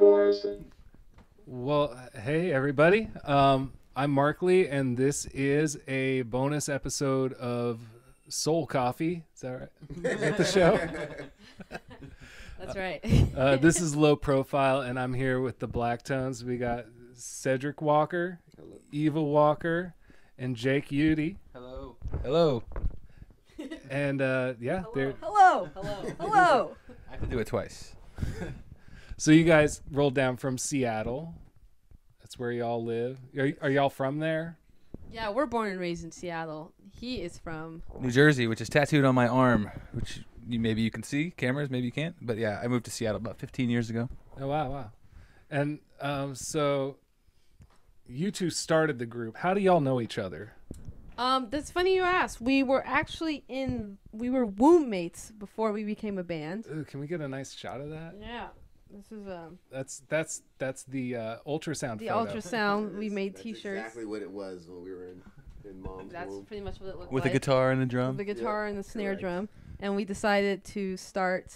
Morrison. Well, hey everybody. Um, I'm Mark Lee, and this is a bonus episode of Soul Coffee. Is that right? Is that the show? That's right. Uh, this is low profile, and I'm here with the Black Tones. We got Cedric Walker, Eva Walker, and Jake Iuti. Hello. Hello. And uh, yeah, they're hello. Hello. Hello. I have to do it twice. so you guys rolled down from Seattle. That's where y'all live. Are, are y'all from there? Yeah, we're born and raised in Seattle. He is from. New Jersey, which is tattooed on my arm, which you, maybe you can see cameras, maybe you can't. But yeah, I moved to Seattle about 15 years ago. Oh wow, wow. And um, so you two started the group. How do y'all know each other? Um, that's funny you ask. We were actually in. We were womb mates before we became a band. Ooh, can we get a nice shot of that? Yeah. This is um That's that's that's the uh, ultrasound. the photo. ultrasound. We made That's T-shirts. Exactly what it was when we were in, in mom's That's womb. pretty much what it looked With like. With a guitar and a drum. the guitar and the snare correct. drum, and we decided to start.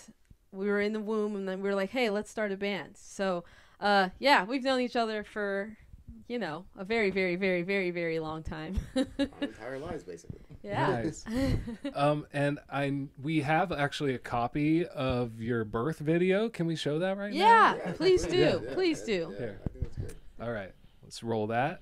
We were in the womb, and then we were like, "Hey, let's start a band." So, uh, yeah, we've known each other for, you know, a very, very, very, very, very long time. Our entire lives, basically. Yeah. Nice. um, and I we have actually a copy of your birth video. Can we show that right yeah, Yeah, please do, yeah, please do. Yeah, Here. I think that's good. All right, let's roll that.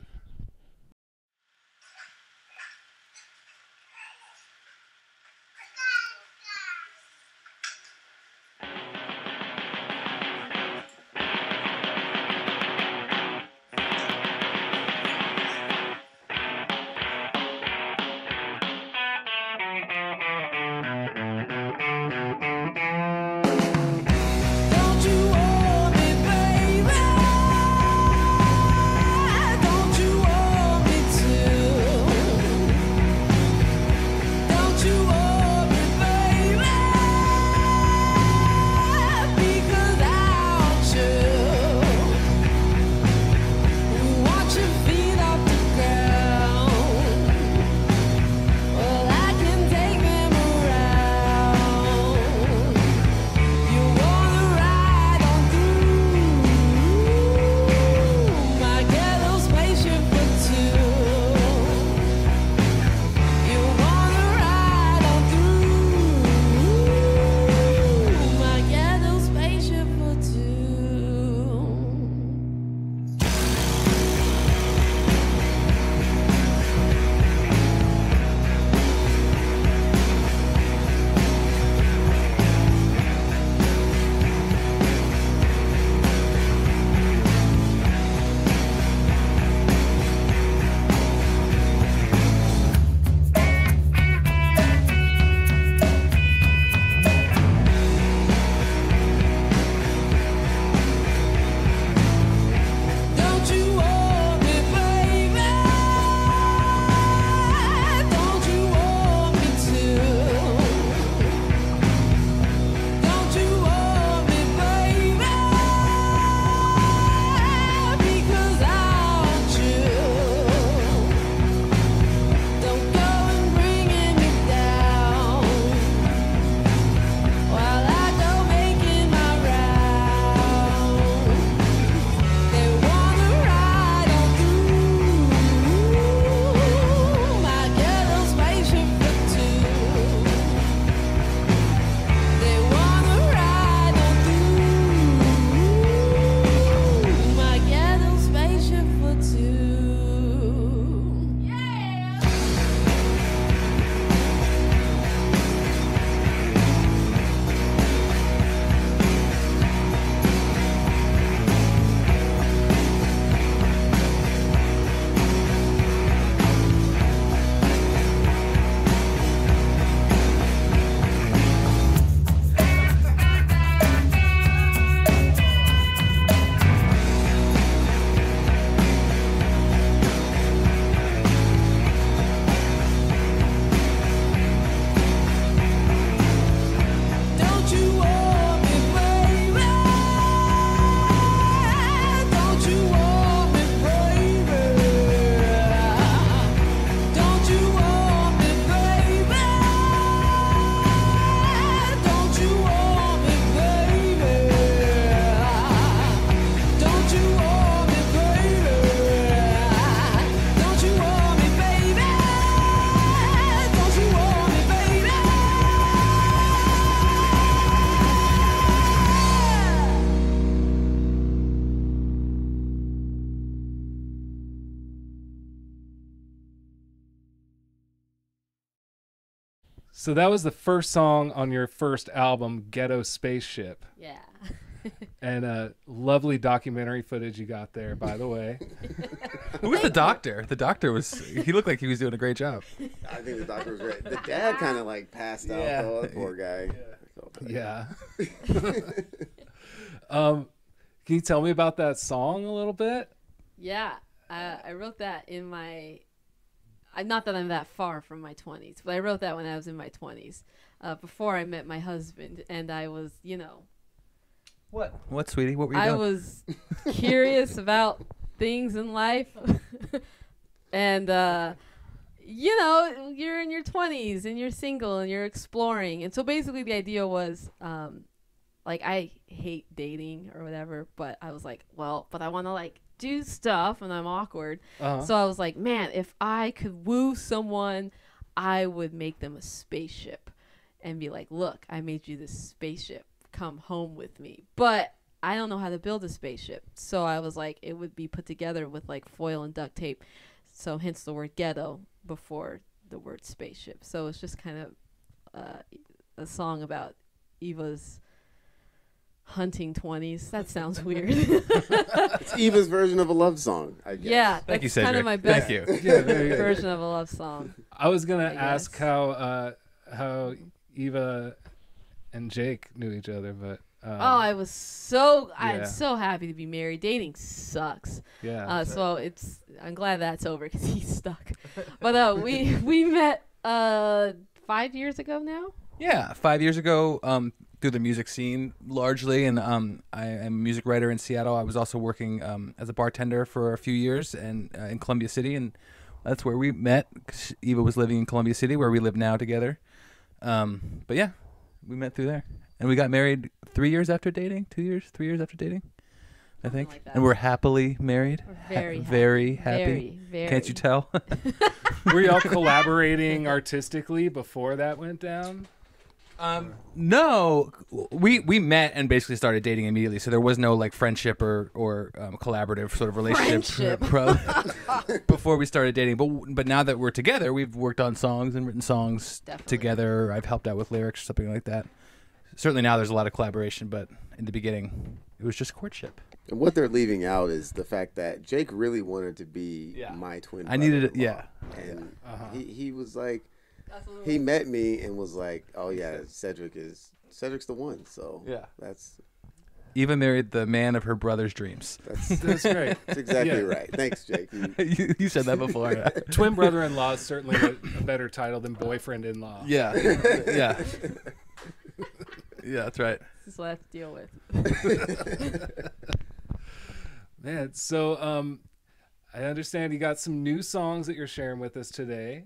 So that was the first song on your first album, Ghetto Spaceship, Yeah. and uh, lovely documentary footage you got there, by the way. Who was the doctor? The doctor was. He looked like he was doing a great job. I think the doctor was great. The dad kind of like passed out Yeah. though. That poor guy. I felt bad. Yeah. um, can you tell me about that song a little bit? Yeah, uh, I wrote that in my. I not that I'm that far from my 20s, but I wrote that when I was in my 20s, uh, before I met my husband, and I was, you know, What? What, sweetie? What were you I doing? was curious about things in life, and uh, you know, you're in your 20s and you're single and you're exploring, and so basically the idea was, um, like I hate dating or whatever, but I was like, well, but I want to like do stuff, and I'm awkward. Uh-huh. So I was like, man, if I could woo someone, I would make them a spaceship and be like, look, I made you this spaceship. Come home with me. But I don't know how to build a spaceship. So I was like, it would be put together with like foil and duct tape. So hence the word ghetto before the word spaceship. So it's just kind of uh, a song about Eva's hunting 20s. That sounds weird. It's Eva's version of a love song. I guess. yeah, Thank you, that's Cedric. kind of my best Thank you. yeah, version of a love song. I was gonna I ask guess. how uh, how Eva and Jake knew each other, but um, Oh, I was so I'm so happy to be married. Dating sucks. yeah. Uh, so it's I'm glad that's over because he's stuck. But uh, we we met uh five years ago now. Yeah, five years ago, um, through the music scene largely, and um, I am a music writer in Seattle. I was also working um, as a bartender for a few years, and uh, in Columbia City, and that's where we met. 'cause Eva was living in Columbia City, where we live now together. Um, but yeah, we met through there, and we got married three years after dating. Two years, three years after dating, I think, like that. and we're happily married. We're Ha- very happy. very happy. Very, very. Can't you tell? Were y'all collaborating artistically before that went down? Um, no, we we met and basically started dating immediately. So there was no like friendship or or um, collaborative sort of relationship pro- before we started dating. But but now that we're together, we've worked on songs and written songs Definitely. together. I've helped out with lyrics, something like that. Certainly now there's a lot of collaboration, but in the beginning it was just courtship. And what they're leaving out is the fact that Jake really wanted to be Yeah. my twin. I needed it- yeah. And Uh-huh. he, he was like, That's a little- he met me and was like, oh yeah, Cedric is Cedric's the one. So Yeah. that's Eva married the man of her brother's dreams. that's, That's great. that's exactly Yeah. right. Thanks, Jake. You, you, you said that before. Twin brother-in-law is certainly a, a better title than boyfriend-in-law. yeah, yeah, yeah. That's right. This is what I have to deal with. Man, so um, I understand you got some new songs that you're sharing with us today.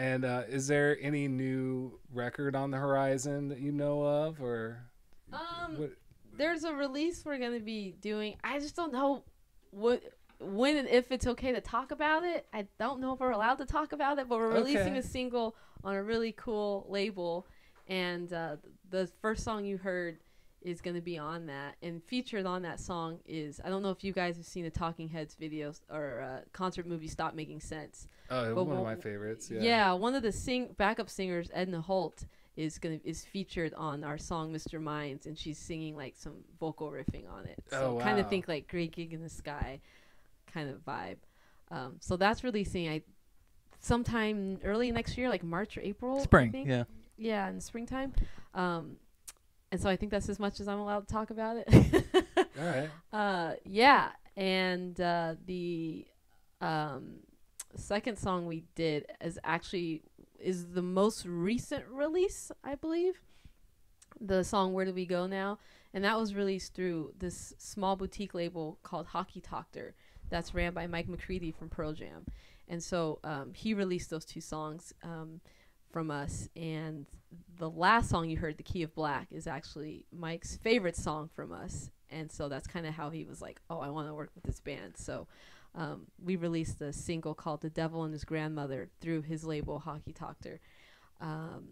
And uh, is there any new record on the horizon that you know of, or Um, what? there's a release we're gonna be doing. I just don't know what when and if it's okay to talk about it. I don't know if we're allowed to talk about it, but we're releasing Okay. a single on a really cool label, and uh, the first song you heard is gonna be on that. And featured on that song is I don't know if you guys have seen the Talking Heads videos or uh, concert movie Stop Making Sense. Oh, But one of my favorites. Yeah. Yeah. one of the sing backup singers, Edna Holt, is gonna is featured on our song "Mr. Mines," and she's singing like some vocal riffing on it. So Oh, kind of think like "Great Gig in the Sky" kind of vibe. Um, so that's releasing I sometime early next year, like March or April. I Spring. think. Yeah. Yeah, in the springtime. Um, and so I think that's as much as I'm allowed to talk about it. All right. Uh, yeah, and uh, the um, second song we did is actually is the most recent release, I believe. The song "Where Do We Go Now," and that was released through this small boutique label called HockeyTalkter, that's ran by Mike McCready from Pearl Jam, and so um, he released those two songs um, from us. And the last song you heard, "The Key of Black," is actually Mike's favorite song from us, and so that's kind of how he was like, "Oh, I want to work with this band." So um, we released a single called "The Devil and His Grandmother" through his label HockeyTalkter, um,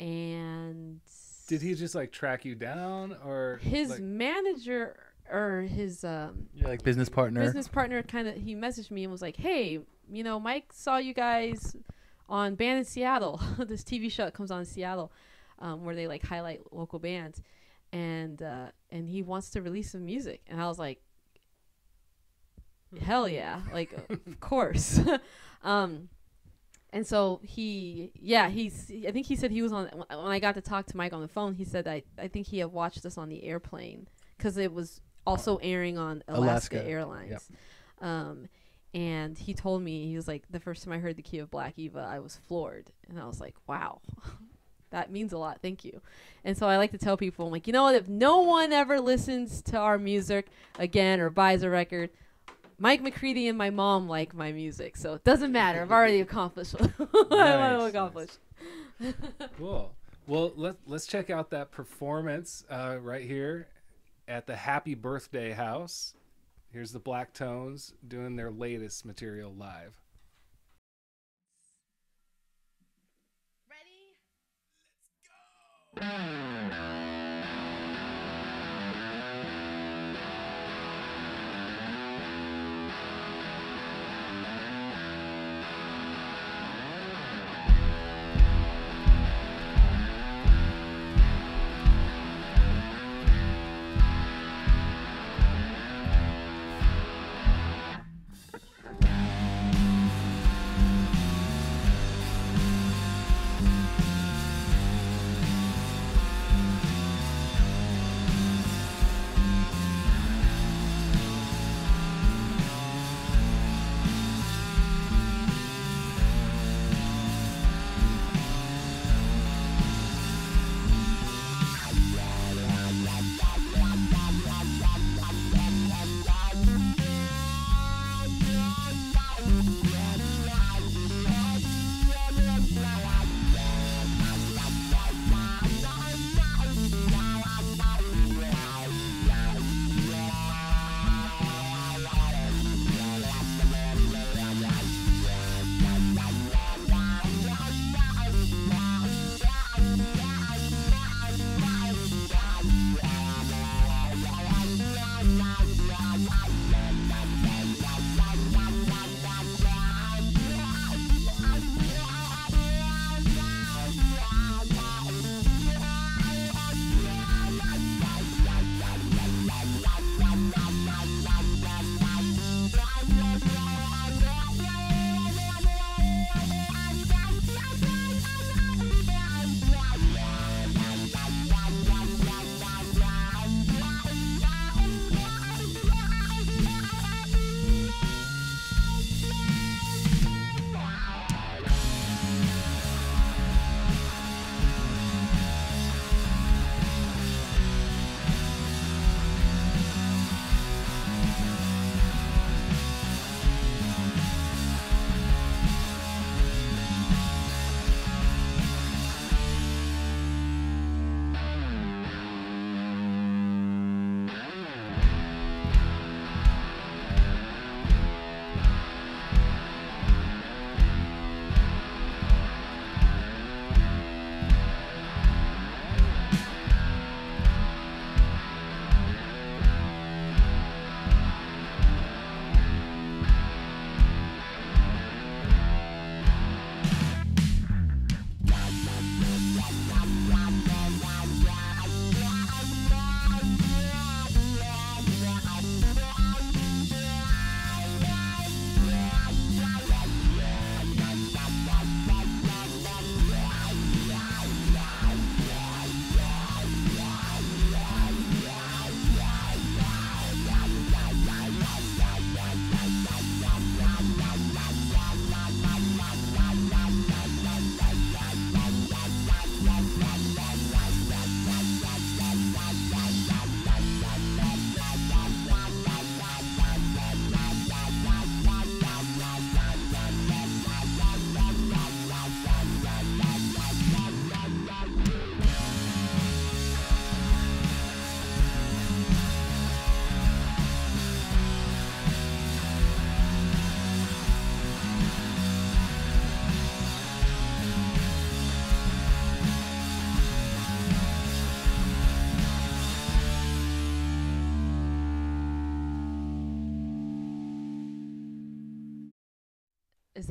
and Did he just like track you down, or his like- manager or his um, You're like business partner. business partner kind of he messaged me and was like, "Hey, you know, Mike saw you guys on Band in Seattle, this TV show that comes on in Seattle, um, where they like highlight local bands, and uh, and he wants to release some music, and I was like, hell yeah, like of course, um, and so he yeah he's I think he said he was on when I got to talk to Mike on the phone, he said I I think he had watched us on the airplane because it was also airing on Alaska, Alaska, Airlines. Um, and he told me he was like the first time I heard the key of Black Eva, I was floored, and I was like, wow. That means a lot. Thank you. And so I like to tell people, I'm like, you know what? If no one ever listens to our music again or buys a record, Mike McCready and my mom like my music. So it doesn't matter. I've already accomplished what I want to Nice, accomplish. Cool. Well, let, let's check out that performance uh, right here at the Happy Birthday House. Here's the Black Tones doing their latest material live. Is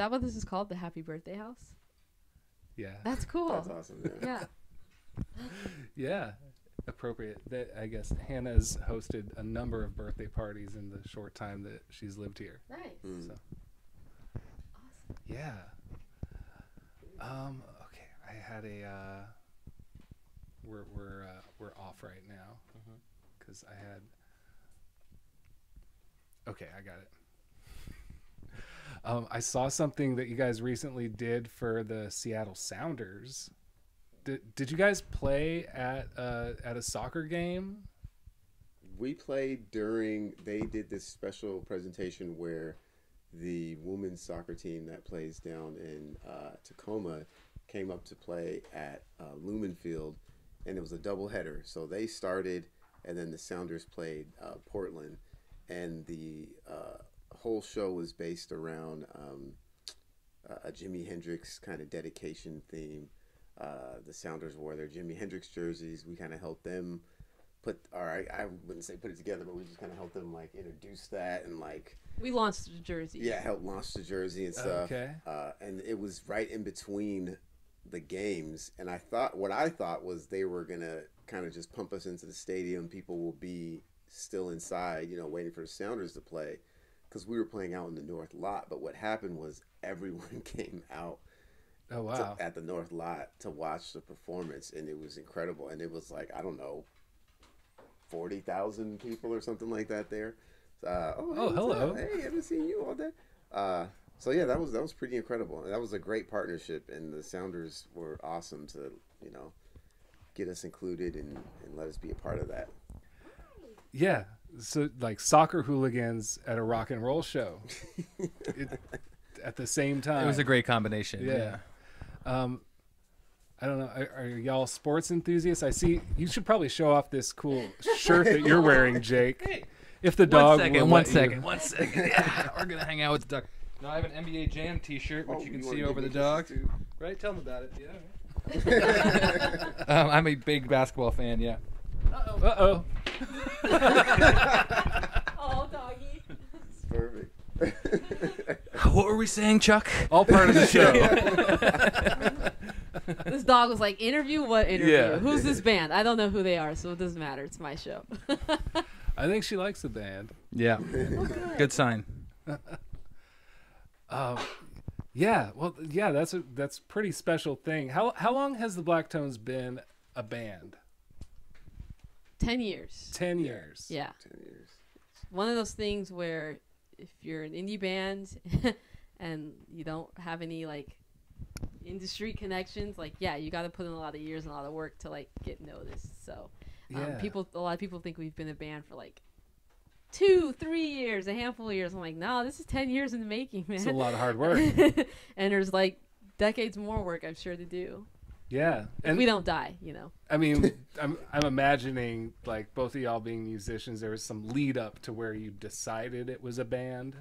that what this is called? The Happy Birthday House? Yeah. That's cool. That's awesome. Yeah. Yeah. Yeah. Appropriate. That I guess Hannah's hosted a number of birthday parties in the short time that she's lived here. Nice. Mm. So yeah. Um. Okay. I had a. Uh, we're we're uh, we're off right now because I had. Okay, I got it. Um, I saw something that you guys recently did for the Seattle Sounders. Did, did you guys play at uh, at a soccer game? We played during. They did this special presentation where the women's soccer team that plays down in uh, Tacoma came up to play at uh, Lumen Field, and it was a double header. So they started, and then the Sounders played uh, Portland, and the uh, whole show was based around um, a- a Jimi Hendrix kind of dedication theme. Uh, the Sounders wore their Jimi Hendrix jerseys. We kind of helped them put, or I, I wouldn't say put it together, but we just kind of helped them like introduce that and like We launched the jersey. yeah, helped launch the jersey and stuff. Okay. Uh, and it was right in between the games, and I thought what I thought was they were gonna kind of just pump us into the stadium. People will be still inside, you know, waiting for the Sounders to play, because we were playing out in the north lot. But what happened was everyone came out Oh to- wow! at the north lot to watch the performance, and it was incredible. And it was like I don't know, forty thousand people or something like that there. Uh, oh, Oh, hello. Hey, haven't seen you all day. Uh, so yeah, that was that was pretty incredible. That was a great partnership, and the Sounders were awesome to you know get us included and, and let us be a part of that. Yeah. So like soccer hooligans at a rock and roll show it, at the same time. It was a great combination. Yeah. Yeah. Um, I don't know. Are, are y'all sports enthusiasts? I see. You should probably show off this cool shirt that you're wearing, Jake. If the dog one second, one second, you... one second. Yeah, we're gonna hang out with the duck. No, I have an NBA Jam T-shirt, which Oh, you can wanna see over the dog. too? Right? Tell them about it. Yeah. um, I'm a big basketball fan. Yeah. Uh oh. Oh, doggy. It's perfect. What were we saying, Chuck? All part of the show. this dog was like, interview? What interview? Yeah. Who's this band? I don't know who they are, so it doesn't matter. It's my show. I think she likes the band. Yeah. Good sign. Uh, yeah. Well, yeah. That's a that's a pretty special thing. How how long has the Black Tones been a band? Ten years. Ten years. Yeah. Ten years. One of those things where if you're an indie band and you don't have any like industry connections, like yeah, you got to put in a lot of years and a lot of work to like get noticed. So um, Yeah. people, a lot of people think we've been a band for like two, three years, a handful of years. I'm like, no, this is ten years in the making, man. It's a lot of hard work. and there's like decades more work I'm sure to do. Yeah. And we don't die, you know. I mean, I'm I'm imagining like both of y'all being musicians. There was some lead up to where you decided it was a band.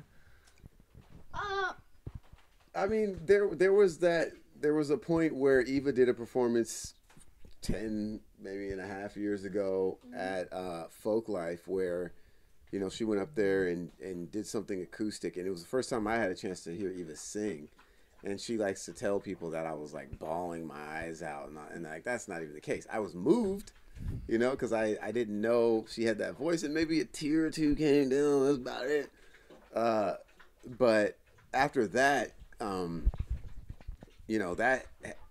Uh, I mean, there there was that there was a point where Eva did a performance ten, maybe and a half years ago at uh, Folklife where, you know, she went up there and, and did something acoustic and it was the first time I had a chance to hear Eva sing. And she likes to tell people that I was like bawling my eyes out and, I- and like that's not even the case. I was moved, you know, because I, I didn't know she had that voice and maybe a tear or two came down. That's about it. Uh, but after that, um, you know, that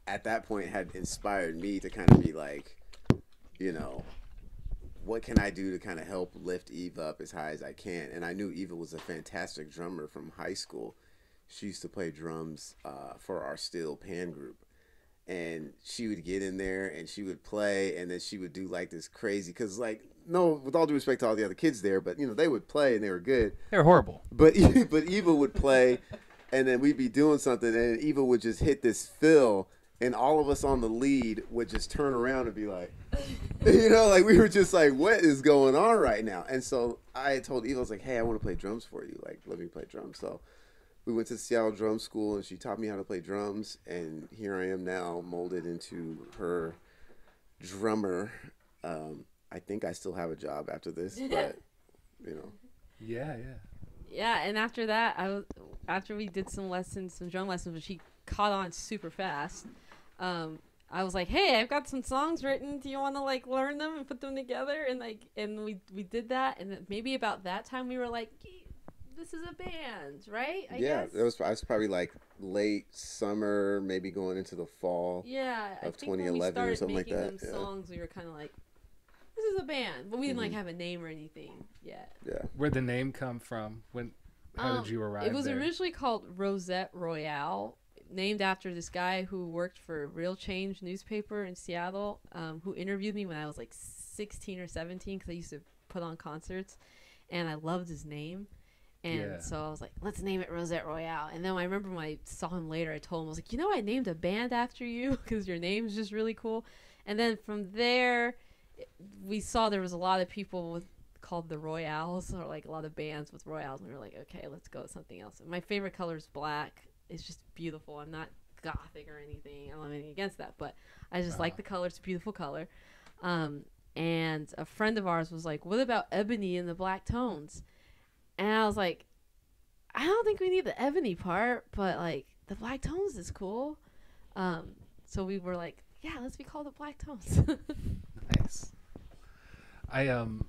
at that point had inspired me to kind of be like, you know, what can I do to kind of help lift Eve up as high as I can? And I knew Eva was a fantastic drummer from high school. She used to play drums uh, for our steel pan group. And she would get in there and she would play, and then she would do like this crazy, because, like, no, with all due respect to all the other kids there, but, you know, they would play and they were good. They're horrible. But but Eva would play, and then we'd be doing something, and Eva would just hit this fill, and all of us on the lead would just turn around and be like, you know, like we were just like, what is going on right now? And so I told Eva, I was like, hey, I want to play drums for you. Like, let me play drums. So we went to Seattle Drum School, and she taught me how to play drums, and here I am now, molded into her drummer. Um, I think I still have a job after this, but you know. Yeah, yeah. yeah, and after that, I was after we did some lessons, some drum lessons, which she caught on super fast. um, I was like, "Hey, I've got some songs written. Do you want to like learn them and put them together?" And like, and we we did that. And maybe about that time, we were like, "This is a band, right?" I yeah, guess. it was. I was probably like late summer, maybe going into the fall. Yeah, of think when we 2011 or something like making that, them yeah. songs, we were kind of like, "This is a band," but we didn't like Mhm. have a name or anything yet. Yeah. Where'd the name come from? When? How Um, did you arrive It was there? originally called Rosette Royale, named after this guy who worked for Real Change newspaper in Seattle, um, who interviewed me when I was like 16 or 17 because I used to put on concerts, and I loved his name. And Yeah. so I was like, let's name it Rosette Royale. And then I remember when I saw him later, I told him, I was like, you know, I named a band after you because your name's just really cool. And then from there, we saw there was a lot of people with called the Royales, or like a lot of bands with Royales. And we were like, okay, let's go with something else. And my favorite color is black. It's just beautiful. I'm not gothic or anything. I don't have anything against that, but I just like Uh-huh. the color. It's a beautiful color. Um, and a friend of ours was like, what about ebony and the black tones? And I was like, I don't think we need the ebony part, but like the black tones is cool. Um, so we were like, yeah, let's be called the black tones. Nice. I um,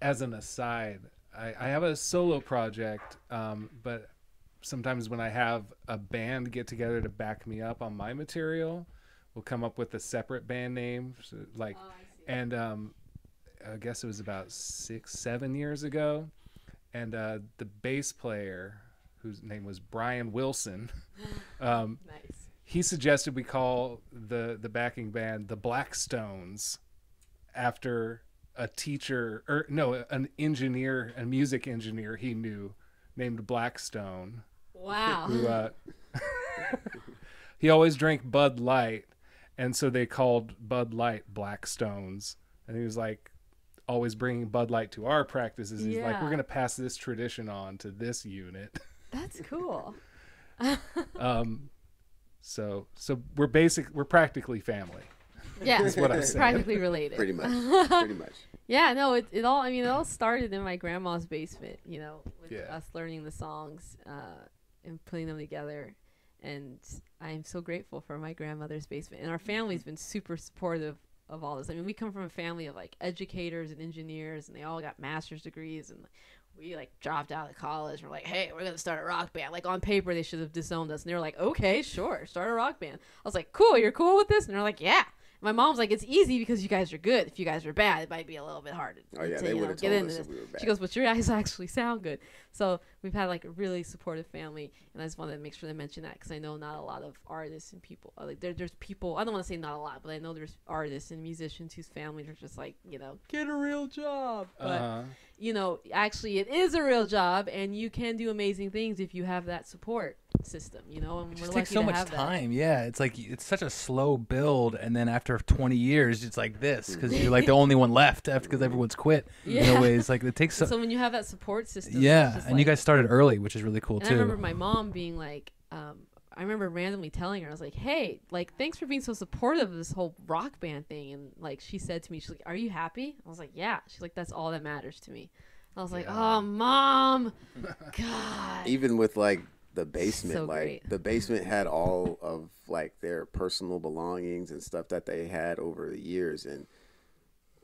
as an aside, I, I have a solo project, um, but sometimes when I have a band get together to back me up on my material, we'll come up with a separate band name, so, like, and um, I guess it was about six, seven years ago, and uh, the bass player, whose name was Brian Wilson, um, nice. he suggested we call the the backing band the Blackstones after a teacher or no an engineer a music engineer he knew named Blackstone Wow. who uh, he always drank Bud Light and so they called Bud Light Blackstones and he was like always bringing Bud Light to our practices he's like we're going to pass this tradition on to this unit That's cool. um so so we're basic we're practically family Yeah, That's what I said. practically related. Pretty much. Pretty much. Yeah, no, it, it all. I mean, it all started in my grandma's basement. You know, with Yeah. us learning the songs uh, and putting them together. And I'm so grateful for my grandmother's basement. And our family's been super supportive of all this. I mean, we come from a family of like educators and engineers, and they all got master's degrees. And we like dropped out of college. We're like, hey, we're gonna start a rock band. Like on paper, they should have disowned us, and they were like, okay, sure, start a rock band. I was like, cool, you're cool with this? And they're like, yeah. My mom's like, it's easy because you guys are good. If you guys are bad, it might be a little bit harder. Oh yeah, to, they would have get told us if we were bad. She goes, but your guys actually sound good. So we've had like a really supportive family, and I just wanted to make sure to mention that because I know not a lot of artists and people uh, like there, there's people. I don't want to say not a lot, but I know there's artists and musicians whose families are just like you know get a real job. But uh you know, actually, it is a real job, and you can do amazing things if you have that support system. You know, and It just takes so much have that. time. Yeah, it's like it's such a slow build, and then after 20 years, it's like this because you're like the only one left after because everyone's quit. In Yeah. a way, it's like it takes. So, So when you have that support system, yeah, just and you guys started early, which is really cool And too. I remember my mom being like, um, I remember randomly telling her, I was like, "Hey, like, thanks for being so supportive of this whole rock band thing." And like, she said to me, "She's like, are you happy?" I was like, "Yeah." She's like, "That's all that matters to me." I was like, Yeah. "Oh, mom, God." Even with like the basement, So like great. the basement had all of like their personal belongings and stuff that they had over the years, and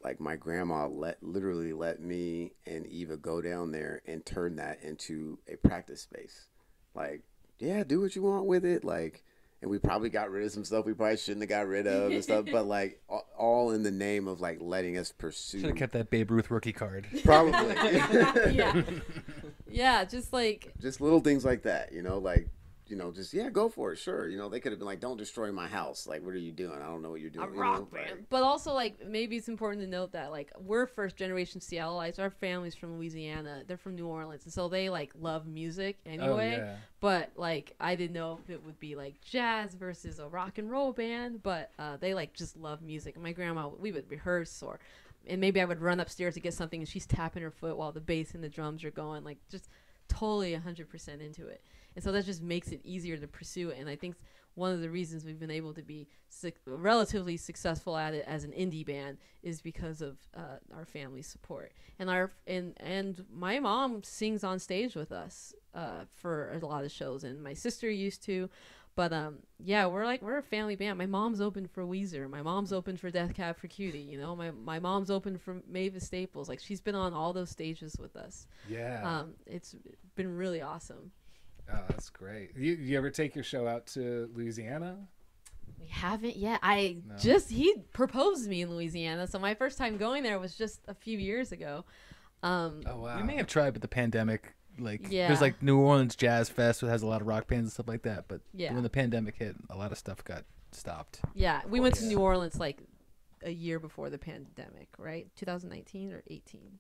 like my grandma let literally let me and Eva go down there and turn that into a practice space. Like, yeah, do what you want with it. Like, and we probably got rid of some stuff we probably shouldn't have got rid of and stuff, but like all in the name of like letting us pursue. Should have kept that Babe Ruth rookie card. Probably. yeah, yeah, just like just little things like that, you know, like you know, just yeah, go for it, sure. You know, they could have been like, "Don't destroy my house." Like, what are you doing? I don't know what you're doing. a you rock know? band. But also, like, maybe it's important to note that, like, we're first generation Seattleites. Our family's from Louisiana. They're from New Orleans. And so they, like, love music anyway. oh yeah But, like, I didn't know if it would be, like, jazz versus a rock and roll band. But uh, they, like, just love music. And my grandma, we would rehearse or. And maybe I would run upstairs to get something and she's tapping her foot while the bass and the drums are going. Like, just totally 100% into it. And so that just makes it easier to pursue it. And I think one of the reasons we've been able to be suc relatively successful at it as an indie band is because of uh, our family support. And our and and my mom sings on stage with us uh, for a lot of shows, and my sister used to. but um, yeah, we're like we're a family band. My mom's open for Weezer. My mom's open for Death Cab for Cutie. You know, my my mom's open for Mavis Staples. Like she's been on all those stages with us. Yeah. Um, it's been really awesome. Oh, that's great. You, you ever take your show out to Louisiana? We haven't yet. I No. just he proposed me in Louisiana, so my first time going there was just a few years ago. Um, Oh wow. We may have tried, but the pandemic, like, Yeah. there's like New Orleans Jazz Fest, which has a lot of rock bands and stuff like that. But Yeah. when the pandemic hit, a lot of stuff got stopped. yeah, we went to. New Orleans like a year before the pandemic, right? 2019 or 18.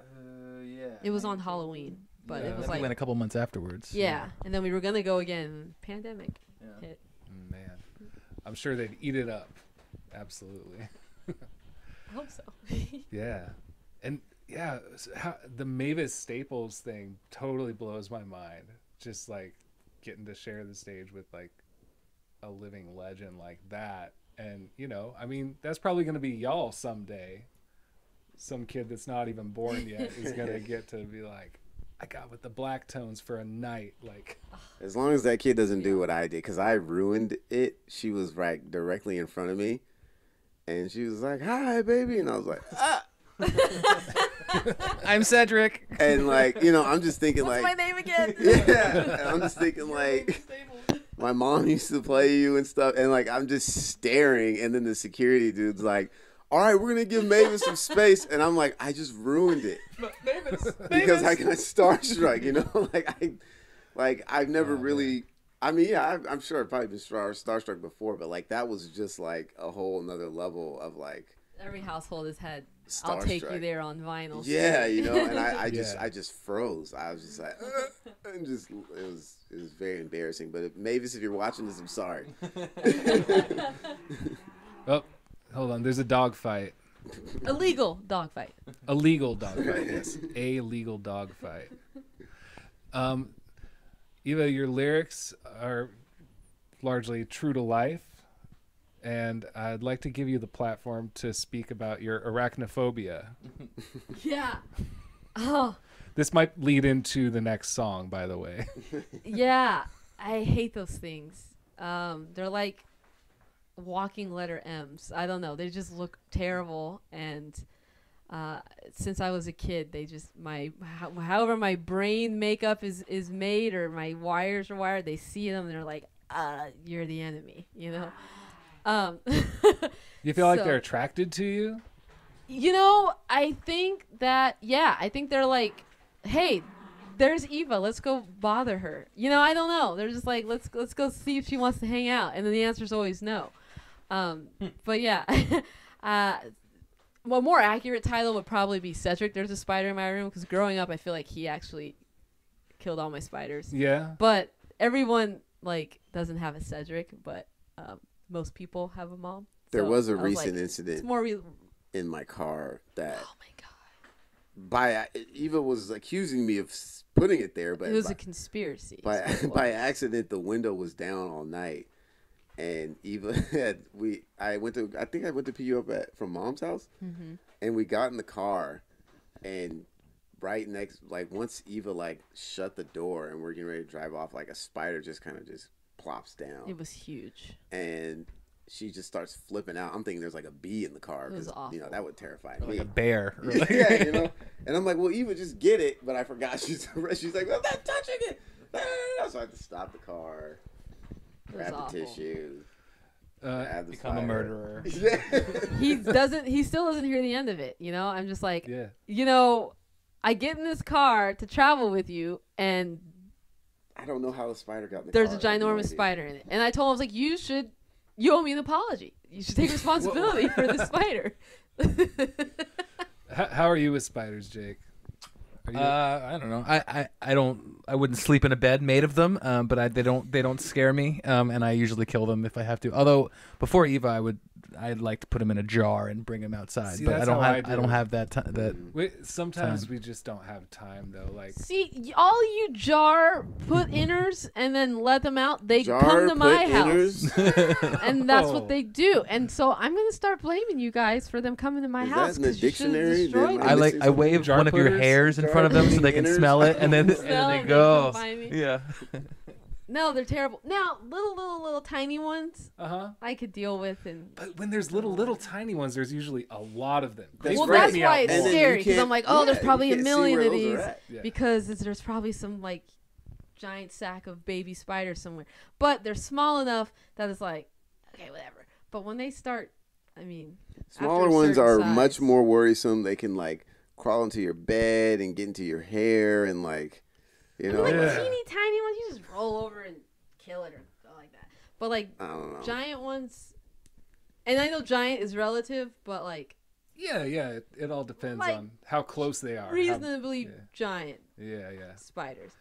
Uh, yeah. It was on Halloween, but Yeah. it I was think we like went a couple months afterwards. yeah, and then we were gonna go again. Pandemic Yeah. hit. Mm, man, I'm sure they'd eat it up. Absolutely. I hope so. Yeah, and yeah, how, the Mavis Staples thing totally blows my mind. Just like getting to share the stage with like a living legend like that, and you know, I mean, that's probably going to be y'all someday. Some kid that's not even born yet is gonna get to be like, I got with the black tones for a night. Like, As long as that kid doesn't do what I did, because I ruined it. She was right directly in front of me, and she was like, "Hi, baby," and I was like, "Ah," I'm Cedric. and like you know, I'm just thinking What's like, my name again? yeah, and I'm just thinking like, my mom used to play you and stuff, and like I'm just staring, and then the security dude's like. All right, we're gonna give Mavis some space, and I'm like, I just ruined it because I got starstruck. You know, like I, like I've never Oh, man. really. I mean, yeah, I've, I'm sure I've probably been star, starstruck before, but like that was just like a whole another level of like, Every household has had. I'll take you there on vinyl. yeah, you know. And I, I just, Yeah. I just froze. I was just like, uh, and just it was, it was very embarrassing. But if, Mavis, if you're watching this, I'm sorry. oh, hold on, there's a dog fight. Illegal dogfight. A legal dog fight, yes. A legal dog fight. Um, Eva, your lyrics are largely true to life, and I'd like to give you the platform to speak about your arachnophobia. Yeah. Oh, This might lead into the next song, by the way. yeah. I hate those things. Um, they're like walking letter M's. I don't know. They just look terrible. And uh, since I was a kid, they just my how, however my brain makeup is is made or my wires are wired, they see them and they're like, uh, you're the enemy. You know. Um, You feel like So- they're attracted to you? You know, I think that yeah, I think they're like, hey, there's Eva, let's go bother her. You know, I don't know. They're just like, let's let's go see if she wants to hang out, and then the answer is always no. Um, but yeah, uh, well, more accurate title would probably be Cedric. There's a spider in my room because growing up, I feel like he actually killed all my spiders. Yeah. But everyone like doesn't have a Cedric, but um, most people have a mom. There So was a I recent like, incident It's more. Re- in my car that oh my god. by Eva was accusing me of putting it there, but it was by, a conspiracy. by, by accident the window was down all night, and Eva had we I went to I think I went to pick you up at from mom's house, Mhm. and we got in the car, and right next like once Eva like shut the door and we're getting ready to drive off, like a spider just kind of just plops down, It was huge. and she just starts flipping out. I'm thinking there's like a bee in the car It was because you know that would terrify Like me. Like a bear. or like- yeah, you know. And I'm like, well, Eva, just get it. But I forgot she's she's like, I'm not touching it. So I had to stop the car, It was grab the awful. tissue, Uh, grab the Become a murderer. He doesn't. He still doesn't hear the end of it. You know. I'm just like, yeah. you know, I get in this car to travel with you, and I don't know how the spider got in the there's car. a I have no ginormous spider in it. And I told him, I was like, you should, you owe me an apology. You should take responsibility for the spider. How, how are you with spiders, Jake? Uh, I don't know. I, I, I don't. I wouldn't sleep in a bed made of them. Um, but I, they don't. They don't scare me. Um, and I usually kill them if I have to. Although before Eva, I would. I'd like to put them in a jar and bring them outside. See, but I that's don't how have. I I, do don't it. have that. T- that. we, sometimes Time. we just don't have time, though. Like, See, y- all you jar put inners and then let them out. They Jar, come to my put house, inners? and that's Oh. what they do. And so I'm gonna start blaming you guys for them coming to my Is that house in the 'cause you should've dictionary? destroyed Then them. I like. I wave jar one of your putters? hairs in front of them so they can inners? smell it, and then and then they they go. come find me. Yeah. No, they're terrible. Now, little, little, little tiny ones Uh huh. I could deal with, and But when there's little, little tiny ones, there's usually a lot of them. They That's well, freak that's me why out it's And more. you scary because I'm can't- like, oh, yeah, there's you probably a can't see million where of those are these at. Yeah. because it's, there's probably some like giant sack of baby spiders somewhere. But they're small enough that it's like, okay, whatever. But when they start, I mean, after Smaller ones certain are much more worrisome. They can like crawl into your bed and get into your hair and like, you I know, mean, like Yeah. teeny tiny ones, you just roll over and kill it or something like that. But like I don't know. giant ones, and I know giant is relative, but like Yeah, yeah. It, it all depends Like, on how close they are. how- reasonably yeah. giant yeah, yeah. spiders.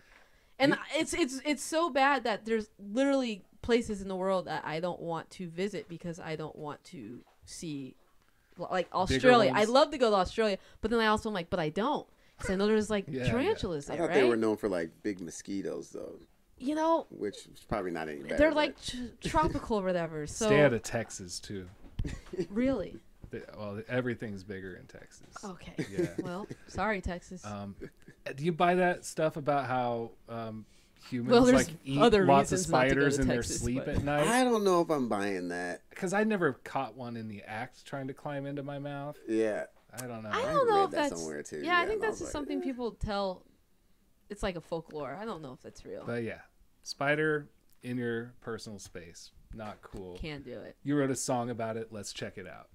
And it's it's it's so bad that there's literally places in the world that I don't want to visit because I don't want to see like Australia. I ones. love to go to Australia, but then I also am like, but I don't. Because I know there's like Yeah, yeah. tarantulas I there, thought right? they were known for like big mosquitoes though, you know, which is probably not any better. they're but- like tr- tropical or whatever. So Stay out of Texas too. really, The- well, everything's bigger in Texas. okay. Yeah. Well, sorry, Texas. Um, do you buy that stuff about how um, humans Well, like eat other lots of reasons to spiders to in Texas, their sleep but- at night? I don't know if I'm buying that. Because I never caught one in the act trying to climb into my mouth. Yeah, I don't know. I I don't know read if that that's somewhere, too. Yeah, I think and I that's just like, something people tell. It's like a folklore. I don't know if that's real. But yeah, spider in your personal space, not cool. Can't do it. You wrote a song about it. Let's check it out.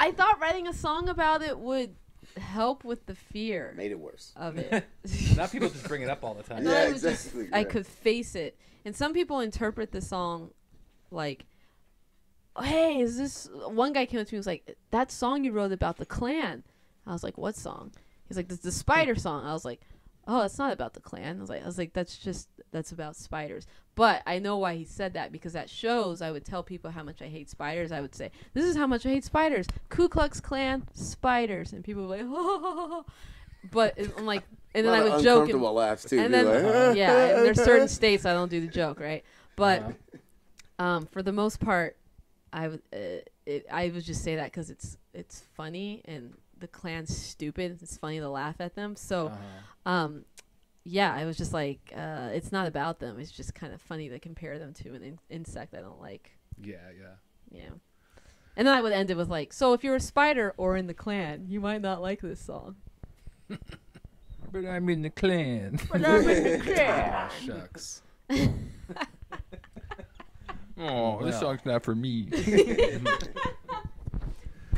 I thought writing a song about it would help with the fear Made it worse. of it. Now people just bring it up all the time. Yeah, it was just- exactly, I yeah. could face it. And some people interpret the song like, "Oh, "Hey, is this?" One guy came up to me and was like, "That song you wrote about the Klan." I was like, "What song?" He's like, "This the spider song." I was like, "Oh, it's not about the Klan." I was like, "I was like, that's just that's about spiders." But I know why he said that because that shows I would tell people how much I hate spiders. I would say, "This is how much I hate spiders." Ku Klux Klan spiders, and people were like, "Oh." But it- I'm like, and then I would joke and laughs too. and then like, yeah, and there's certain states I don't do the joke, right? But Uh-huh. um, for the most part, I would uh, it, I would just say that because it's it's funny and the Klan's stupid. It's funny to laugh at them. So Uh-huh. um, yeah, I was just like, uh, it's not about them. It's just kind of funny to compare them to an in- insect I don't like. Yeah, yeah. Yeah. And then I would end it with like, so if you're a spider or in the Klan, you might not like this song. But I'm in the Klan. But I'm in the Klan. Ah, shucks. Oh, this Well. song's not for me.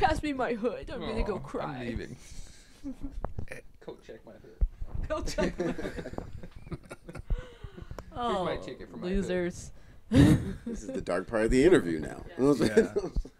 Pass me my hood. I'm gonna go Oh, cry. I'm leaving. Coat check my hood. Go check. oh, my ticket for my hood. losers. This is the dark part of the interview now. Yeah.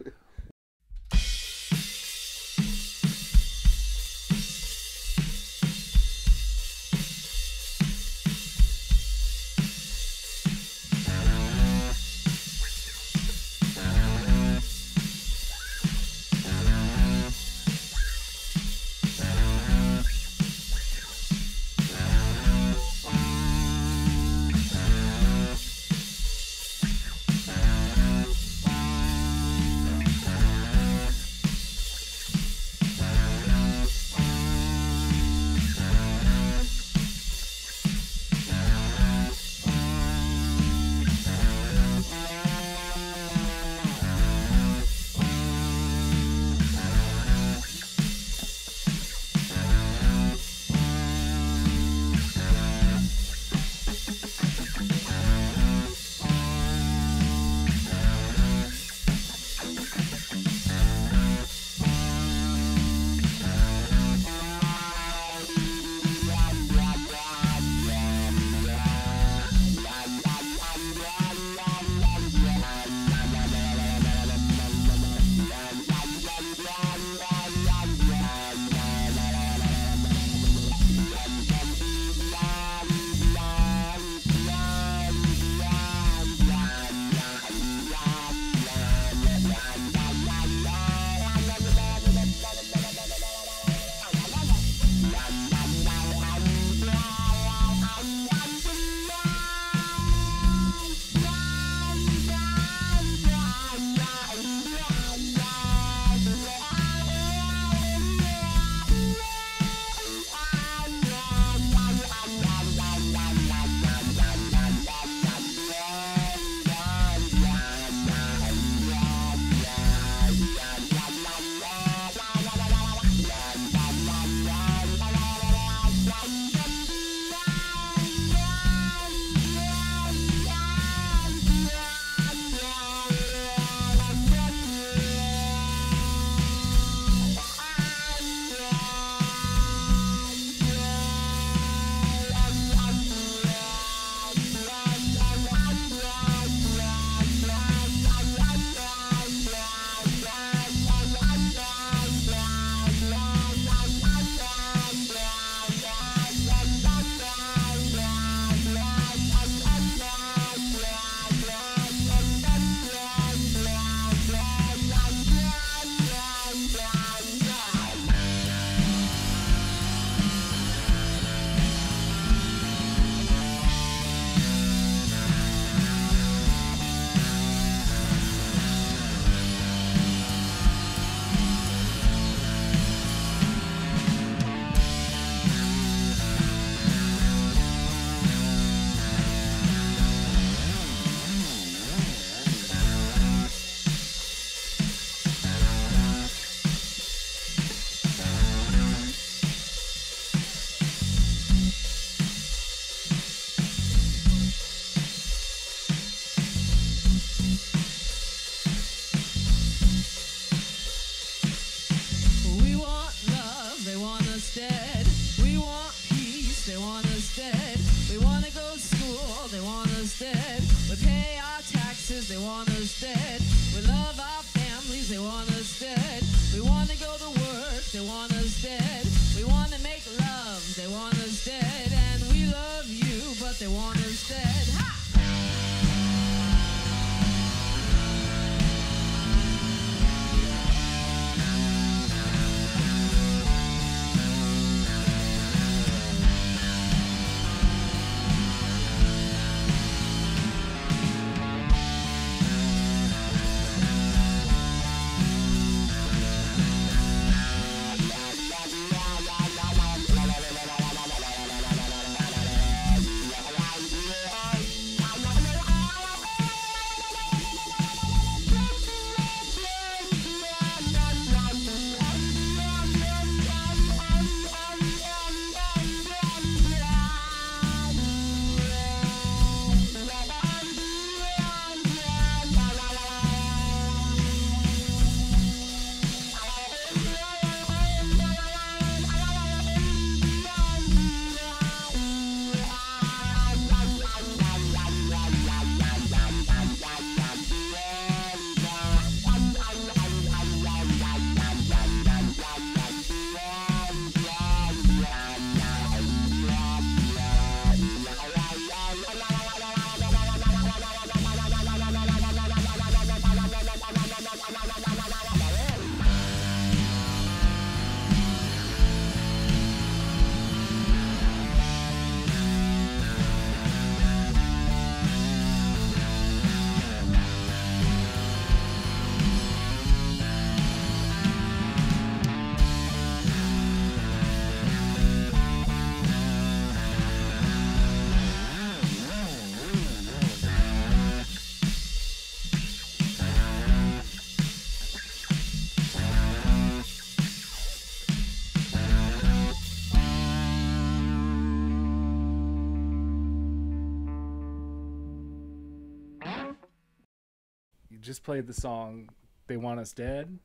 just played the song "They Want Us Dead,"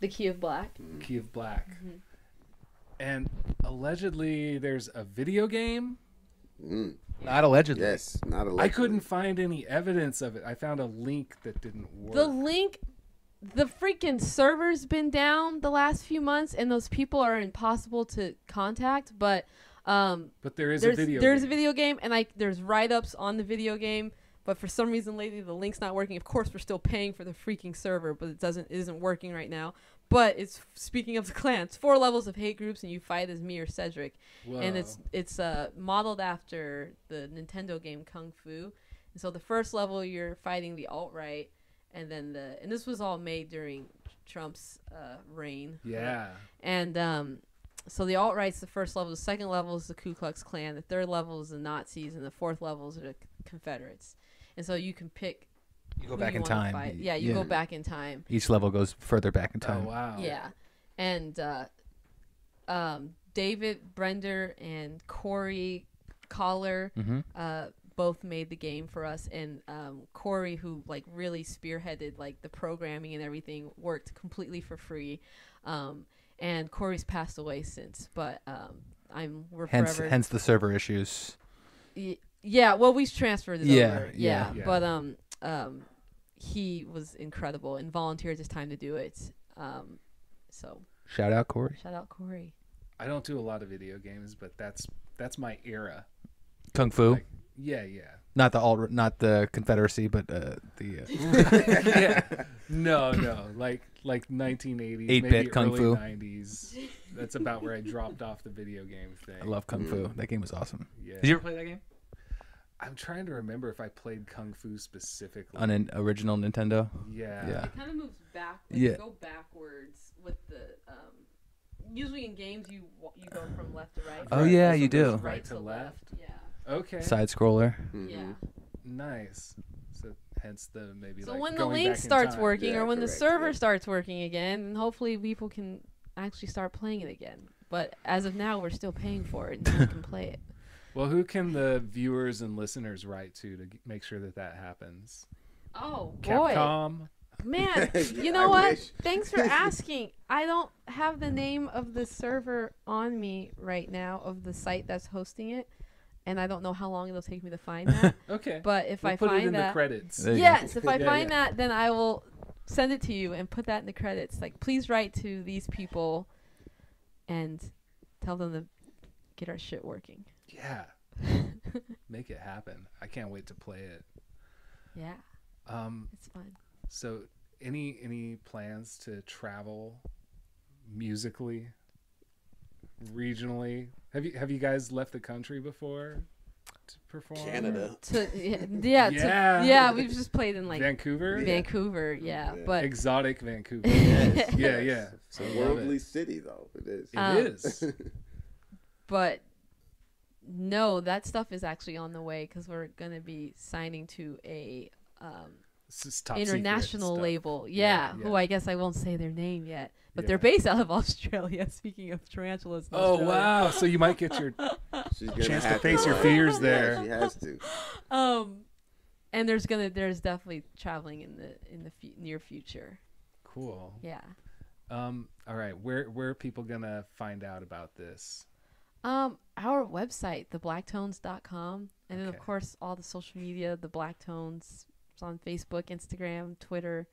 The Key of Black. Key of Black, Mm-hmm. and allegedly there's a video game. Mm, Not allegedly. yes, not a. I couldn't find any evidence of it. I found a link that didn't work. The link, the freaking server's been down the last few months, and those people are impossible to contact. But um, but there is there's a video. there's game. a video game, and like there's write ups on the video game. But for some reason lately, the link's not working. Of course, we're still paying for the freaking server, but it doesn't it isn't working right now. But it's speaking of the clans, four levels of hate groups, and you fight as me or Cedric and it's it's uh, modeled after the Nintendo game Kung Fu. And so the first level you're fighting the alt right, and then the and this was all made during Trump's uh, reign. yeah. And um, so the alt right's the first level. The second level is the Ku Klux Klan. The third level is the Nazis, and the fourth level is the Confederates. And so you can pick. You go back you in time. fight. Yeah, you go back in time. Each level goes further back in time. Oh wow. Yeah. And uh, um, David Brender and Corey Collar Mm-hmm. uh, both made the game for us. And um, Corey, who like really spearheaded like the programming and everything, worked completely for free. Um, and Corey's passed away since, but um, I'm we're Hence, forever. hence the server issues. Y- yeah, well, we transferred it Yeah, over. yeah. Yeah, Yeah. but um, um, he was incredible and volunteered his time to do it. Um, so Shout out Corey. shout out Corey. I don't do a lot of video games, but that's that's my era. Kung Fu. Like, yeah, yeah. not the alt, not the Confederacy, but uh, the. Uh, yeah. No, no. Like like 1980s, 8-bit Kung early Fu. 90s. That's about where I dropped off the video game thing. I love Kung Fu. That game was awesome. Yeah. Did you ever play that game I'm trying to remember if I played Kung Fu specifically. on an original Nintendo? yeah. Yeah. It kind of moves back. Like, you Yeah. go backwards with the. Um, usually in games you you go from left to right. Oh Right, yeah, also you do. right to left. Yeah. Okay. Side scroller. Mhm. Yeah. Nice. So hence the maybe So like when the link starts time. working, Yeah, or when the server yeah. starts working again, hopefully people can actually start playing it again. But as of now, we're still paying for it, and no one can play it. Well, who can the viewers and listeners write to to make sure that that happens? Oh Capcom. Man, you know what? wish. Thanks for asking. I don't have the name of the server on me right now of the site that's hosting it. and I don't know how long it'll take me to find that. Okay. but if we'll I put find it in that, the credits. There go. yes, if I Yeah, find yeah. that, then I will send it to you and put that in the credits. Like, please write to these people and tell them to get our shit working. Yeah. Make it happen. I can't wait to play it. Yeah, Um, it's fun. so any any plans to travel musically, regionally? Have you have you guys left the country before to perform? Canada. To yeah, yeah, Yeah. To, yeah. We've just played in like Vancouver? Yeah. Vancouver, yeah, Yeah. but Exotic Vancouver. Yes, Yeah, yeah. It's a I love worldly it. city, though. It is. It Um, is. but no, that stuff is actually on the way because we're gonna be signing to a um, This is top secret international label. Yeah, Yeah, yeah. who I guess I won't say their name yet, but Yeah. they're based out of Australia. Speaking of tarantulas. Oh Australia. wow! So you might get your She's gonna Chance to face your uh, fears yeah, there. She has to. Um, and there's gonna there's definitely traveling in the in the fu- near future. cool. Yeah. Um. All right. Where where are people gonna find out about this? Um, our website, theblacktones.com, and then Okay. of course all the social media, the Black Tones. It's on Facebook, Instagram, Twitter,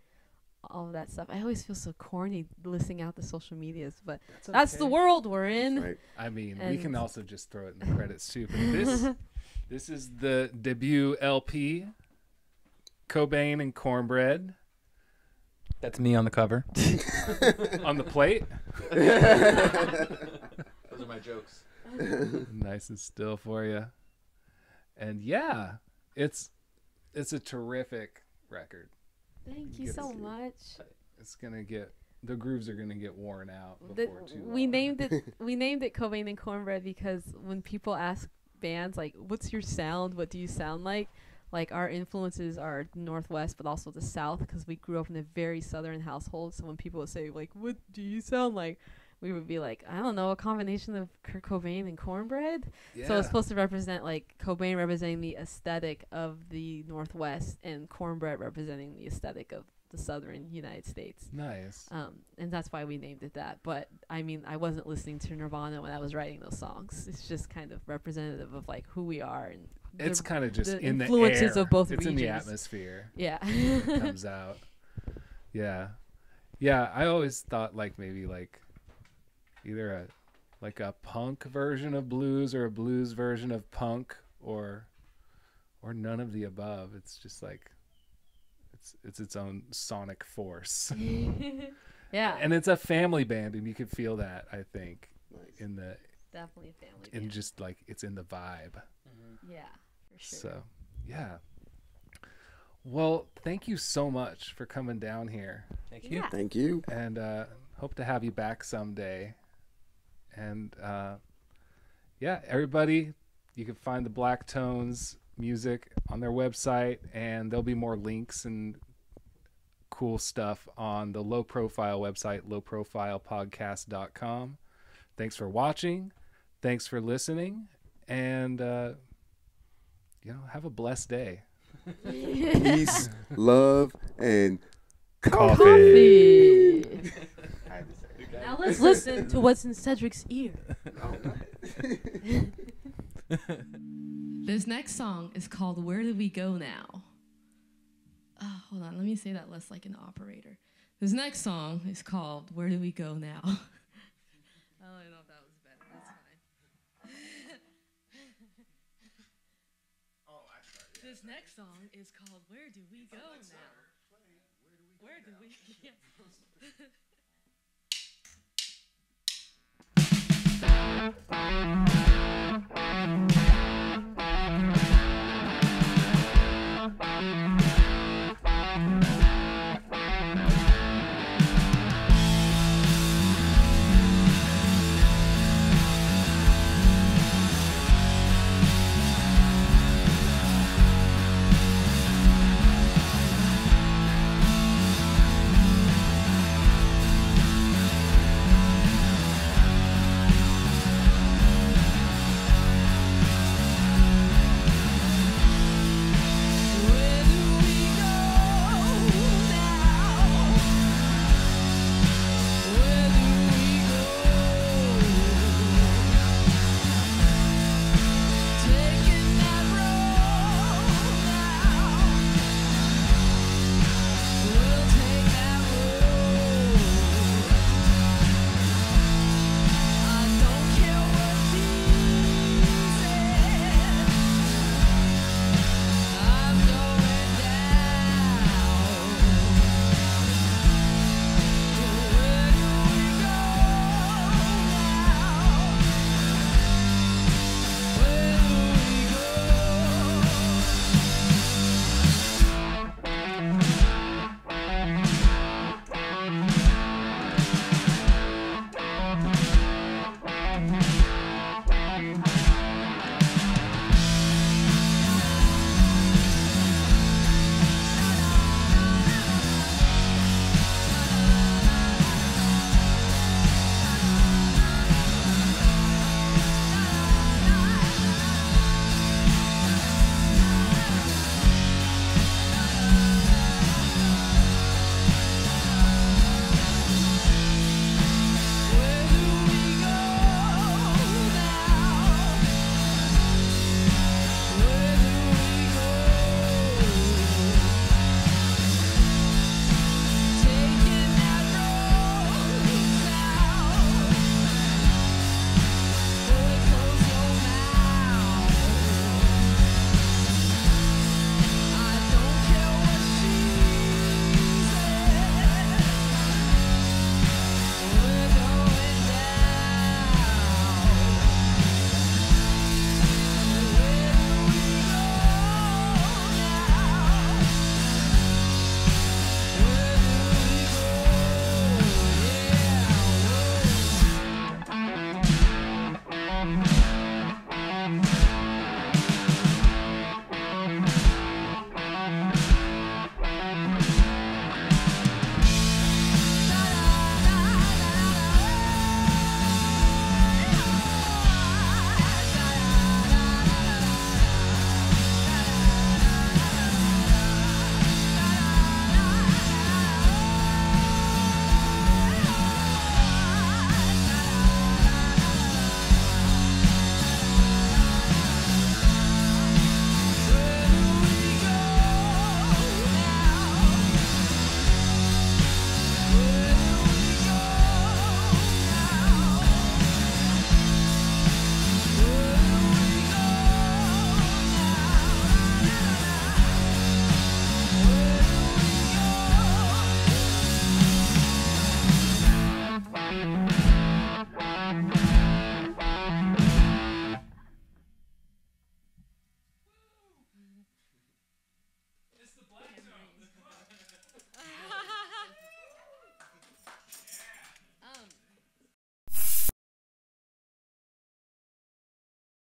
all of that stuff. I always feel so corny listing out the social medias, but that's the world we're in. Right. I mean, we can also just throw it in the credits too. But this this is the debut LP, Cobain and Cornbread That's me on the cover. on the plate. Those are my jokes. nice and still for you. And yeah, it's it's a terrific record. Thank you so it- much. It's gonna get the grooves are gonna get worn out The- before too we long. named it we named it Cobain and Cornbread because when people ask bands like what's your sound what do you sound like like our influences are northwest but also the south because we grew up in a very southern household so when people would say like what do you sound like we would be like i don't know a combination of Kurt Cobain and cornbread Yeah. so it's supposed to represent like Cobain representing the aesthetic of the northwest and cornbread representing the aesthetic of the southern united states nice. um, and that's why we named it that. But I mean, I wasn't listening to Nirvana when I was writing those songs. It's just kind of representative of like who we are and It's kind of just the in influences the air. of both It's in the atmosphere. yeah. It comes out. Yeah, yeah. I always thought like maybe like either a like a punk version of blues or a blues version of punk or or none of the above. It's just like it's it's its own sonic force. yeah, and it's a family band and you can feel that I think Nice. in the definitely a family. in band. just like it's in the vibe. yeah, for sure. So, yeah. Well, thank you so much for coming down here, Thank you. Yeah. Thank you. and uh, hope to have you back someday. And uh, yeah, everybody, you can find the Black Tones music on their website, and there'll be more links and cool stuff on the low profile website, lowprofilepodcast.com. Thanks for watching. Thanks for listening. And, uh, you know, have a blessed day. Peace, love, and Coffee. I had to say it. Now let's listen to what's in Cedric's ear. This next song is called Where Do We Go Now? Oh, hold on, let me say that less like an operator. This next song is called Where Do We Go Now? I don't know if that was better. That's fine. oh, I This next song is called Where Do We Go Now? Where do we? Yeah. Bye.